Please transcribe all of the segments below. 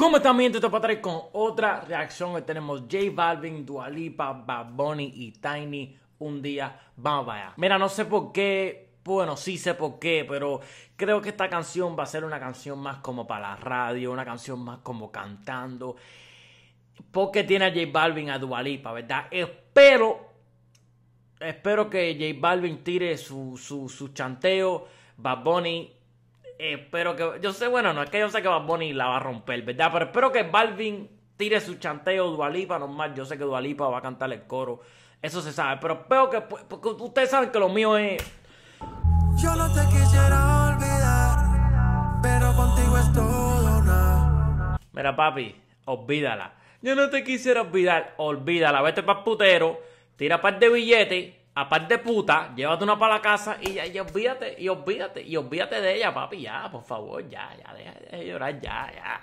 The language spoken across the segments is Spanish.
¿Cómo están mi gente? traer con otra reacción. Hoy tenemos J Balvin, Dualipa, Bad Bunny y Tiny. Un día, vamos allá. Mira, no sé por qué, bueno, sí sé por qué, pero creo que esta canción va a ser una canción más como para la radio, una canción más como cantando. Porque tiene a J Balvin a Dualipa, ¿verdad? Espero, espero que J Balvin tire su, su, su chanteo. Bad Bunny espero que. Yo sé, bueno, no es que yo sé que Bad Bunny la va a romper, ¿verdad? Pero espero que Balvin tire su chanteo Dualipa normal. Yo sé que Dualipa va a cantar el coro. Eso se sabe. Pero espero que. Porque ustedes saben que lo mío es. Yo no te quisiera olvidar. Pero contigo es todo nada. Mira, papi, olvídala. Yo no te quisiera olvidar. Olvídala. Vete para putero. Tira par de billetes aparte de puta, llévate una para la casa y ya, y olvídate, y olvídate, y olvídate de ella, papi, ya, por favor, ya, ya, deja de llorar, ya, ya.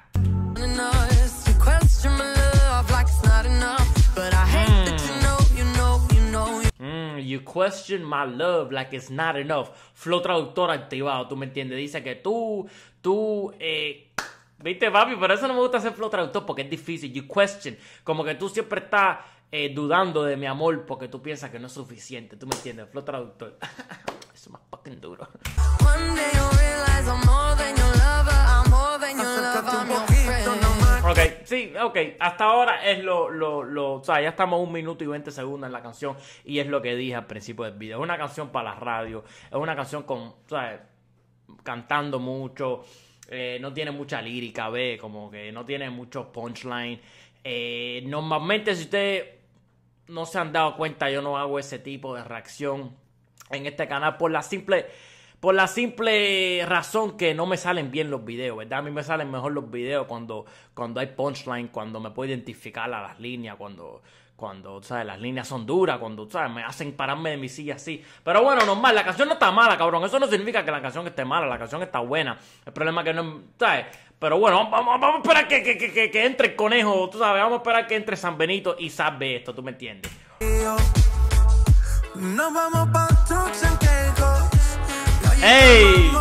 Mm, you question my love like it's not enough. Flow traductor activado, tú me entiendes. Dice que tú, tú, eh, viste, papi, pero eso no me gusta hacer flow traductor porque es difícil. You question, como que tú siempre estás eh, dudando de mi amor porque tú piensas que no es suficiente. ¿Tú me entiendes? Flow traductor. Eso es más fucking duro. Ok, sí, ok. Hasta ahora es lo, lo, lo, o sea, ya estamos un minuto y 20 segundos en la canción y es lo que dije al principio del video. Es una canción para la radio, es una canción con, o sea, cantando mucho, eh, no tiene mucha lírica, ve, como que no tiene mucho punchline. Eh, normalmente si usted no se han dado cuenta, yo no hago ese tipo de reacción en este canal por la simple por la simple razón que no me salen bien los videos, ¿verdad? A mí me salen mejor los videos cuando, cuando hay punchline, cuando me puedo identificar a las líneas, cuando, cuando, ¿sabes? Las líneas son duras, cuando, ¿sabes? Me hacen pararme de mi silla así. Pero bueno, normal, la canción no está mala, cabrón. Eso no significa que la canción esté mala, la canción está buena. El problema es que no, ¿sabes? Pero bueno, vamos, vamos a esperar que, que, que, que, entre el conejo, tú sabes, vamos a esperar que entre San Benito y sabe esto, ¿tú me entiendes? ¡Ey!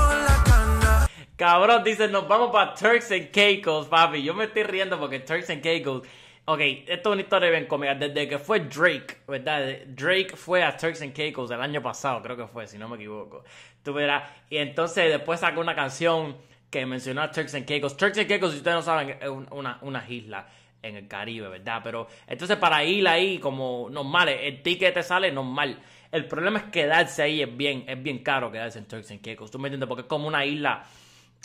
Cabrón, dice, nos vamos para Turks and Caicos, papi. Yo me estoy riendo porque Turks and Caicos... Ok, esto es una historia bien cómica. Desde que fue Drake, ¿verdad? Drake fue a Turks and Caicos el año pasado, creo que fue, si no me equivoco. Tú verás. Y entonces después sacó una canción que mencionó a Turks and Caicos. Turks and Caicos, si ustedes no saben, es una, una isla en el Caribe, ¿verdad? Pero entonces para ir ahí como normal, el ticket te sale normal. El problema es quedarse ahí es bien, es bien caro quedarse en Turks and Caicos. ¿Tú me entiendes? Porque es como una isla.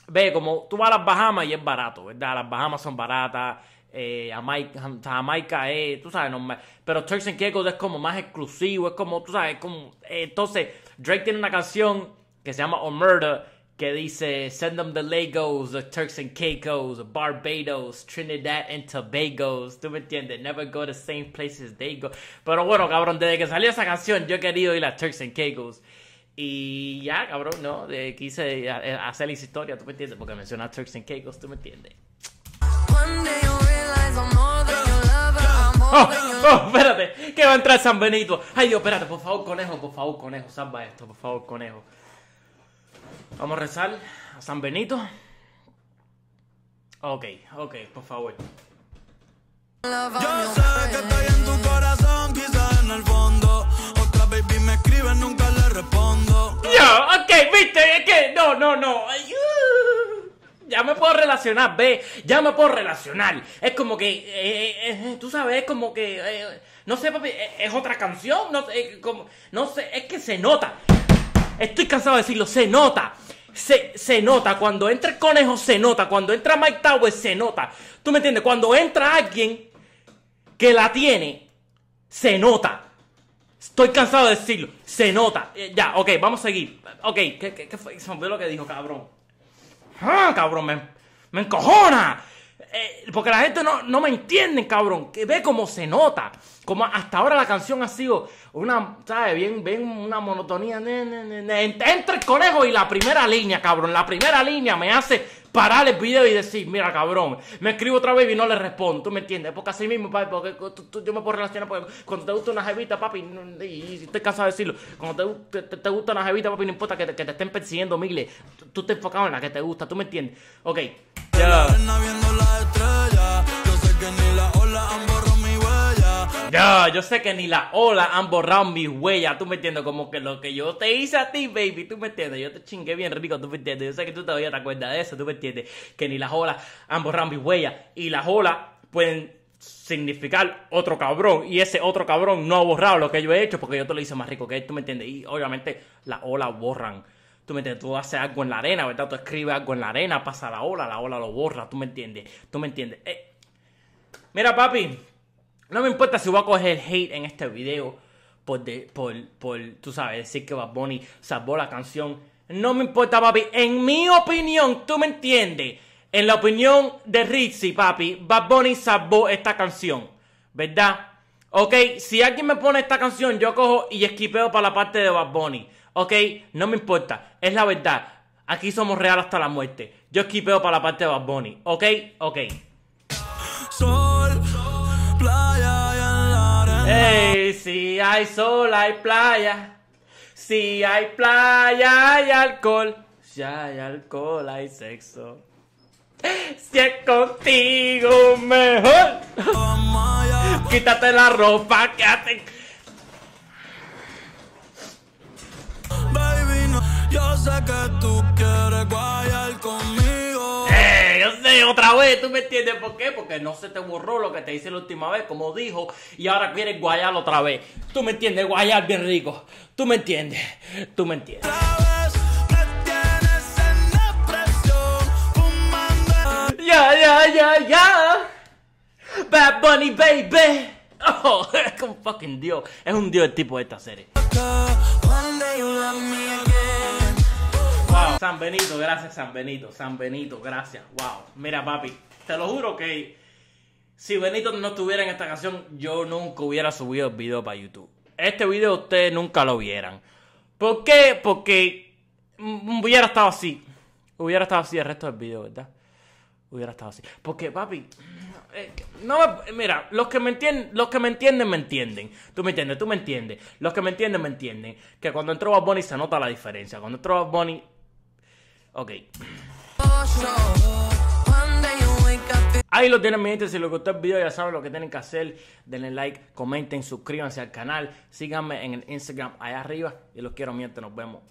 Ve, como tú vas a las Bahamas y es barato, ¿verdad? Las Bahamas son baratas. Eh, Jamaica, es, tú sabes, normal. Pero Turks and Caicos es como más exclusivo, es como, tú sabes, como. Eh, entonces, Drake tiene una canción que se llama On Murder que dice Send them the Legos, the Turks and Caicos, Barbados, Trinidad and Tobago. ¿Tú me entiendes? Never go to the same places they go. Pero bueno, cabrón, desde que salió esa canción yo he querido ir a Turks and Caicos. Y ya, cabrón, ¿no? De, quise hacer la historia, ¿tú me entiendes? Porque menciona Turks and Caicos, ¿tú me entiendes? Oh, oh, espérate, que va a entrar San Benito. Ay, Dios, espérate, por favor, conejo, por favor, conejo, salva esto, por favor, conejo. Vamos a rezar a San Benito. Ok, ok, por favor. Yo sé que estoy en tu corazón, quizás Ya me puedo relacionar, ve, ya me puedo relacionar. Es como que, eh, eh, eh, tú sabes, es como que, no sé, papi, es otra canción, no sé, como, no sé, es que se nota. Estoy cansado de decirlo, se nota. Se, se nota. Cuando entra el conejo, se nota. Cuando entra Mike Towers, se nota. ¿Tú me entiendes? Cuando entra alguien que la tiene, se nota. Estoy cansado de decirlo. Se nota. Ya, ok, vamos a seguir. Ok, ¿qué, qué, fue? Se lo que dijo, cabrón. Ah, cabrón, me, me encojona. Eh, porque la gente no, no me entiende, cabrón. Que ve cómo se nota. Como hasta ahora la canción ha sido una, ¿sabes? Bien, una monotonía. Entre el conejo y la primera línea, cabrón. La primera línea me hace parar el video y decir, mira, cabrón, me escribo otra vez y no le respondo, ¿tú me entiendes? Porque así mismo, papi, porque tú, tú, yo me puedo relacionar, porque cuando te gusta una jevita, papi, y, y, estoy cansado de decirlo, cuando te, te, te, gusta una jevita, papi, no importa que te, que te estén persiguiendo miles, tú, tú te enfocado en la que te gusta, ¿tú me entiendes? Ok. Ya. Yeah. Yo, yo sé que ni la ola han borrado mis huellas, tú me entiendes, como que lo que yo te hice a ti, baby, tú me entiendes, yo te chingué bien rico, tú me entiendes, yo sé que tú todavía te acuerdas de eso, tú me entiendes, que ni las olas han borrado mis huellas, y las olas pueden significar otro cabrón, y ese otro cabrón no ha borrado lo que yo he hecho, porque yo te lo hice más rico que él, tú me entiendes, y obviamente las olas borran. Tú me entiendes, tú haces algo en la arena, ¿verdad? Tú escribes algo en la arena, pasa la ola, la ola lo borra, tú me entiendes, tú me entiendes. Eh, mira, papi, no me importa si voy a coger hate en este video por, por, por, tú sabes, decir que Bad Bunny salvó la canción. No me importa, papi. En mi opinión, tú me entiendes. En la opinión de Rizzi, papi, Bad Bunny salvó esta canción. ¿Verdad? Ok, si alguien me pone esta canción, yo cojo y esquipeo para la parte de Bad Bunny. Ok, no me importa. Es la verdad. Aquí somos real hasta la muerte. Yo esquipeo para la parte de Bad Bunny. Ok, ok. Hey, si hay sol, hay playa. Si hay playa, hay alcohol. Si hay alcohol, hay sexo. Si es contigo mejor. Quítate la ropa que hace. Baby, no, yo sé que tú quieres conmigo. Otra vez, ¿tú me entiendes por qué? Porque no se te borró lo que te hice la última vez, como dijo, y ahora quieres guayar otra vez. ¿Tú me entiendes? Guayar bien rico. ¿Tú me entiendes? ¿Tú me entiendes? Ya, ya, ya, ya. Bad Bunny, baby. Oh, es un fucking dios. Es un dios el tipo de esta serie. San Benito, gracias San Benito, San Benito, gracias. Wow, mira papi, te lo juro que si Benito no estuviera en esta canción, yo nunca hubiera subido el video para YouTube. Este video ustedes nunca lo vieran. ¿Por qué? Porque hubiera estado así. Hubiera estado así el resto del video, ¿verdad? Hubiera estado así. Porque, papi, eh, no mira, los que me entienden, los que me entienden, me entienden. Tú me entiendes, tú me entiendes. Los que me entienden, me entienden. Que cuando entró Bad Bunny se nota la diferencia. Cuando entró Bad Bunny. Ok. Ahí lo tienen, mi gente. Si les gustó el video, ya saben lo que tienen que hacer. Denle like, comenten, suscríbanse al canal. Síganme en el Instagram allá arriba. Y los quiero, mi Nos vemos.